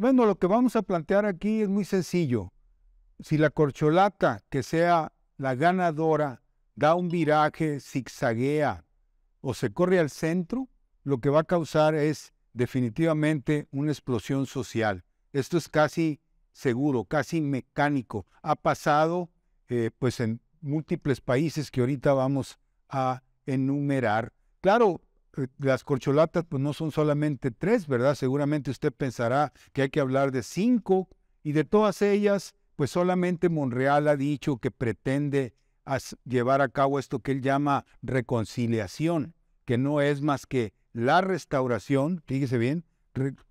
Bueno, lo que vamos a plantear aquí es muy sencillo. Si la corcholata, que sea la ganadora, da un viraje, zigzaguea o se corre al centro, lo que va a causar es definitivamente una explosión social. Esto es casi seguro, casi mecánico. Ha pasado eh, pues en múltiples países que ahorita vamos a enumerar. Claro, las corcholatas pues no son solamente tres, ¿verdad? Seguramente usted pensará que hay que hablar de cinco y de todas ellas, pues solamente Monreal ha dicho que pretende llevar a cabo esto que él llama reconciliación, que no es más que la restauración, fíjese bien,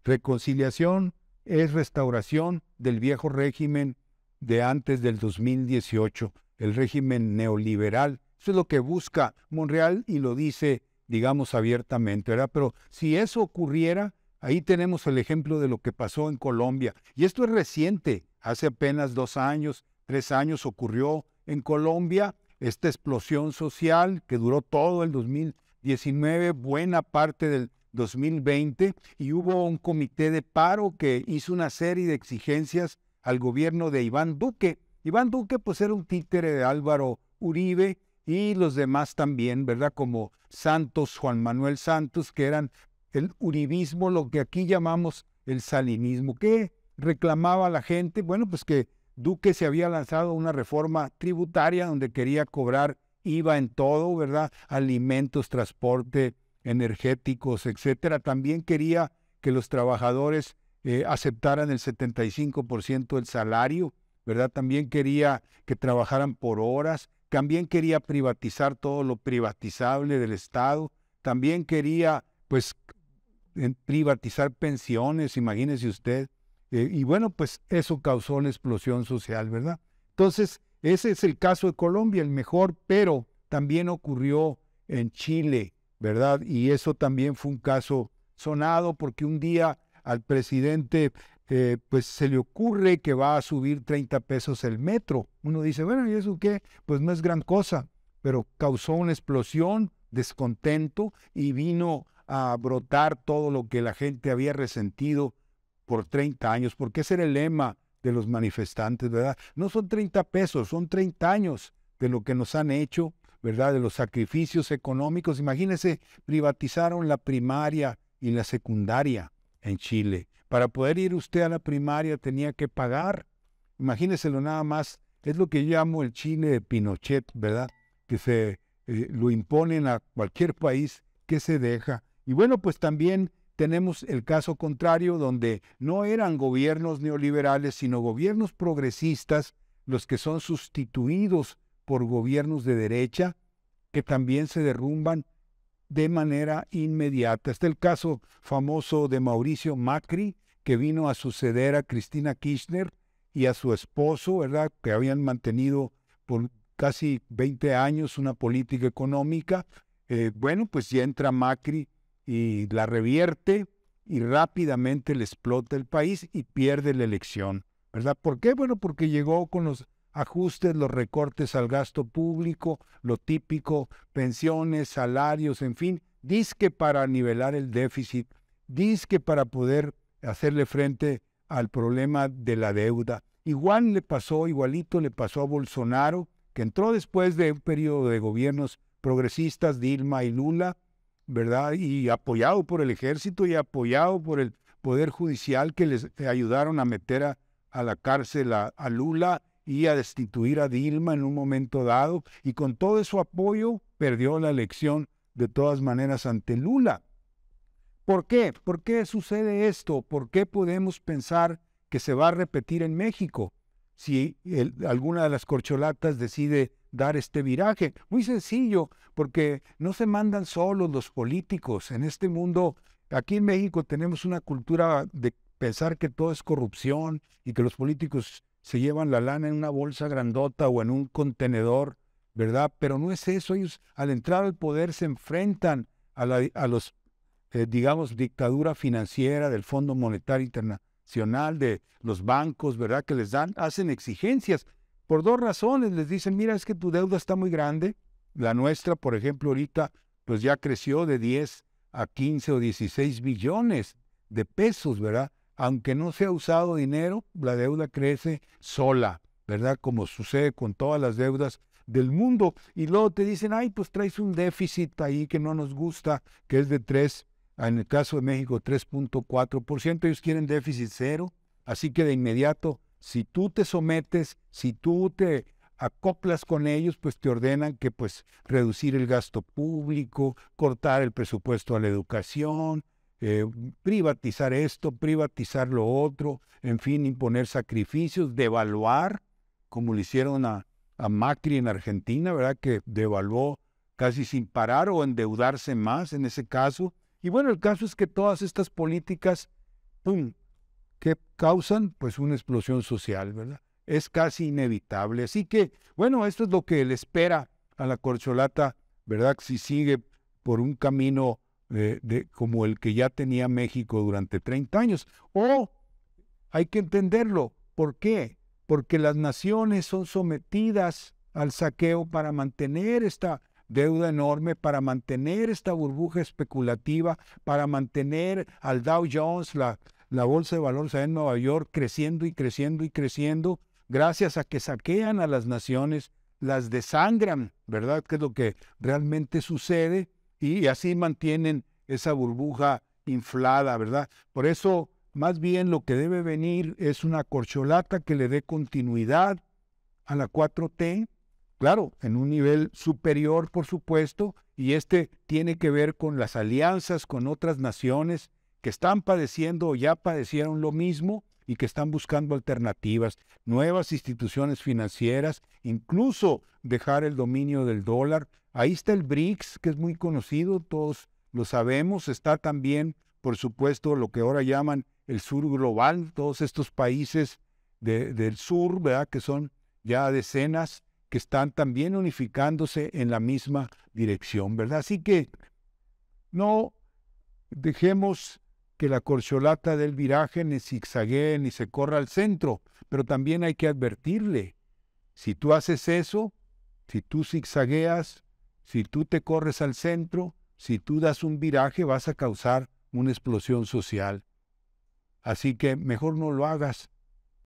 reconciliación es restauración del viejo régimen de antes del 2018, el régimen neoliberal. Eso es lo que busca Monreal y lo dice, digamos, abiertamente, ¿verdad? Pero si eso ocurriera, ahí tenemos el ejemplo de lo que pasó en Colombia. Y esto es reciente, hace apenas dos años, tres años ocurrió en Colombia esta explosión social que duró todo el 2019, buena parte del 2020, y hubo un comité de paro que hizo una serie de exigencias al gobierno de Iván Duque. Iván Duque pues era un títere de Álvaro Uribe y los demás también, ¿verdad? Como Santos, Juan Manuel Santos, que eran el uribismo, lo que aquí llamamos el salinismo. ¿Qué reclamaba la gente? Bueno, pues que Duque se había lanzado una reforma tributaria donde quería cobrar IVA en todo, ¿verdad? Alimentos, transporte, energéticos, etcétera. También quería que los trabajadores eh, aceptaran el 75% del salario, ¿verdad? También quería que trabajaran por horas, también quería privatizar todo lo privatizable del Estado, también quería, pues, privatizar pensiones, imagínese usted. Eh, y bueno, pues eso causó una explosión social, ¿verdad? Entonces, ese es el caso de Colombia, el mejor, pero también ocurrió en Chile, ¿verdad? Y eso también fue un caso sonado porque un día al presidente eh, pues se le ocurre que va a subir 30 pesos el metro. Uno dice, bueno, ¿y eso qué? Pues no es gran cosa, pero causó una explosión, descontento y vino a brotar todo lo que la gente había resentido por 30 años, porque ese era el lema de los manifestantes, ¿verdad? No son 30 pesos, son 30 años de lo que nos han hecho, ¿verdad? De los sacrificios económicos. Imagínense, privatizaron la primaria y la secundaria en Chile. Para poder ir usted a la primaria tenía que pagar. Imagíneselo nada más. Es lo que llamo el Chile de Pinochet, ¿verdad? Que se eh, lo imponen a cualquier país que se deja. Y bueno, pues también tenemos el caso contrario, donde no eran gobiernos neoliberales, sino gobiernos progresistas los que son sustituidos por gobiernos de derecha, que también se derrumban de manera inmediata. Este es el caso famoso de Mauricio Macri, que vino a suceder a Cristina Kirchner y a su esposo, ¿verdad? Que habían mantenido por casi 20 años una política económica. Eh, bueno, pues ya entra Macri y la revierte y rápidamente le explota el país y pierde la elección, ¿verdad? ¿Por qué? Bueno, porque llegó con los ajustes, los recortes al gasto público, lo típico, pensiones, salarios, en fin, disque para nivelar el déficit, disque para poder hacerle frente al problema de la deuda. Igual le pasó, igualito le pasó a Bolsonaro, que entró después de un periodo de gobiernos progresistas, Dilma y Lula, ¿verdad? Y apoyado por el ejército y apoyado por el Poder Judicial que les ayudaron a meter a, la cárcel a, Lula y a destituir a Dilma en un momento dado. Y con todo su apoyo perdió la elección de todas maneras ante Lula. ¿Por qué? ¿Por qué sucede esto? ¿Por qué podemos pensar que se va a repetir en México si alguna de las corcholatas decide dar este viraje? Muy sencillo, porque no se mandan solos los políticos. En este mundo, aquí en México tenemos una cultura de pensar que todo es corrupción y que los políticos se llevan la lana en una bolsa grandota o en un contenedor, ¿verdad? Pero no es eso. Ellos al entrar al poder se enfrentan a, a los, eh, digamos, dictadura financiera del Fondo Monetario Internacional, de los bancos, ¿verdad? Que les dan, hacen exigencias. Por dos razones, les dicen, mira, es que tu deuda está muy grande. La nuestra, por ejemplo, ahorita, pues ya creció de 10 a 15 o 16 billones de pesos, ¿verdad? Aunque no se ha usado dinero, la deuda crece sola, ¿verdad? Como sucede con todas las deudas del mundo. Y luego te dicen, ay, pues traes un déficit ahí que no nos gusta, que es de 3, en el caso de México 3.4%, ellos quieren déficit cero, así que de inmediato, si tú te sometes, si tú te acoplas con ellos, pues te ordenan que pues reducir el gasto público, cortar el presupuesto a la educación, eh, privatizar esto, privatizar lo otro, en fin, imponer sacrificios, devaluar, como lo hicieron a, a Macri en Argentina, ¿verdad? Que devaluó casi sin parar o endeudarse más en ese caso. Y bueno, el caso es que todas estas políticas, ¡pum!, que causan pues una explosión social, ¿verdad? Es casi inevitable. Así que, bueno, esto es lo que le espera a la corcholata, ¿verdad? Si sigue por un camino de, como el que ya tenía México durante 30 años. O hay que entenderlo. ¿Por qué? porque las naciones son sometidas al saqueo para mantener esta deuda enorme, para mantener esta burbuja especulativa, para mantener al Dow Jones, la, la bolsa de valores en Nueva York, creciendo y creciendo y creciendo, gracias a que saquean a las naciones, las desangran, ¿verdad? Que es lo que realmente sucede, y así mantienen esa burbuja inflada, ¿verdad? Por eso más bien lo que debe venir es una corcholata que le dé continuidad a la 4T, claro, en un nivel superior, por supuesto, y este tiene que ver con las alianzas con otras naciones que están padeciendo o ya padecieron lo mismo y que están buscando alternativas, nuevas instituciones financieras, incluso dejar el dominio del dólar. Ahí está el BRICS, que es muy conocido, todos lo sabemos, está también, por supuesto, lo que ahora llaman el sur global, todos estos países del sur, ¿verdad? Que son ya decenas que están también unificándose en la misma dirección, ¿verdad? Así que no dejemos que la corcholata del viraje ni zigzaguee ni se corra al centro, pero también hay que advertirle, si tú haces eso, si tú zigzagueas, si tú te corres al centro, si tú das un viraje, vas a causar una explosión social. Así que mejor no lo hagas.